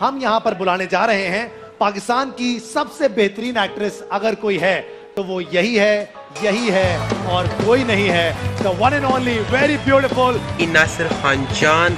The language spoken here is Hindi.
हम यहाँ पर बुलाने जा रहे हैं। पाकिस्तान की सबसे बेहतरीन एक्ट्रेस अगर कोई है तो वो यही है यही है और कोई नहीं है। The one and only very beautiful Nasir Khan जान